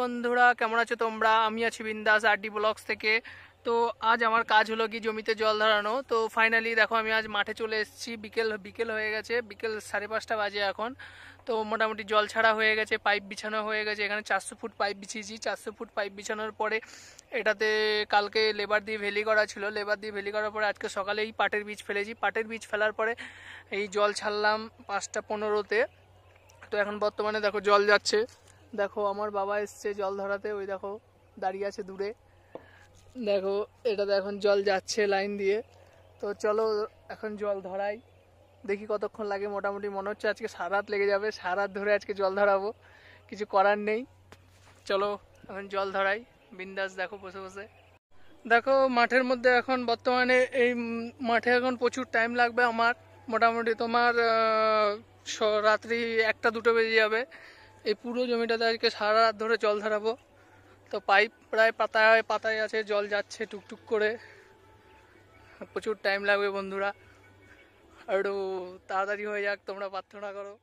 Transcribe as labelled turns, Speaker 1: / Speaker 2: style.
Speaker 1: বন্ধুরা, কেমন আছো তোমরা? আমি আছি বিন্দাস আরডি ব্লগস থেকে। তো আজ আমার কাজ হলো কি জমিতে জল ধরানো। তো ফাইনালি দেখো, আমি আজ মাঠে চলে এসেছি। বিকেল বিকেল হয়ে গেছে। বিকেল সাড়ে পাঁচটা বাজে এখন। তো মোটামুটি জল ছাড়া হয়ে গেছে, পাইপ বিছানো হয়ে গেছে। এখানে চারশো ফুট পাইপ বিছিয়েছি। চারশো ফুট পাইপ বিছানোর পরে এটাতে কালকে লেবার দিয়ে ভেলি করা ছিল। লেবার দিয়ে ভেলি করার পরে আজকে সকালেই পাটের বীজ ফেলেছি। পাটের বীজ ফেলার পরে এই জল ছাড়লাম পাঁচটা পনেরোতে। তো এখন বর্তমানে দেখো জল যাচ্ছে। দেখো, আমার বাবা এসছে জল ধরাতে, ওই দেখো, দাঁড়িয়ে আছে দূরে। দেখো এটাতে এখন জল যাচ্ছে লাইন দিয়ে। তো চলো, এখন জল ধরাই। দেখি কতক্ষণ লাগে, মোটামুটি মনে হচ্ছে আজকে সারাত লেগে যাবে। সারাত ধরে আজকে জল ধরাবো, কিছু করার নেই। চলো, এখন জল ধরাই। বিন্দাস দেখো বসে বসে। দেখো, মাঠের মধ্যে এখন বর্তমানে এই মাঠে এখন প্রচুর টাইম লাগবে আমার। মোটামুটি তোমার রাত্রি একটা দুটো বেজে যাবে। এই পুরো জমিটাতে আজকে সারা রাত ধরে জল ধরাবো তো পাইপ প্রায় পাতায় পাতায় আছে, জল যাচ্ছে টুকটুক করে। প্রচুর টাইম লাগবে বন্ধুরা। একটু তাড়াতাড়ি হয়ে যাক, তোমরা প্রার্থনা করো।